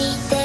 si te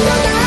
ことだ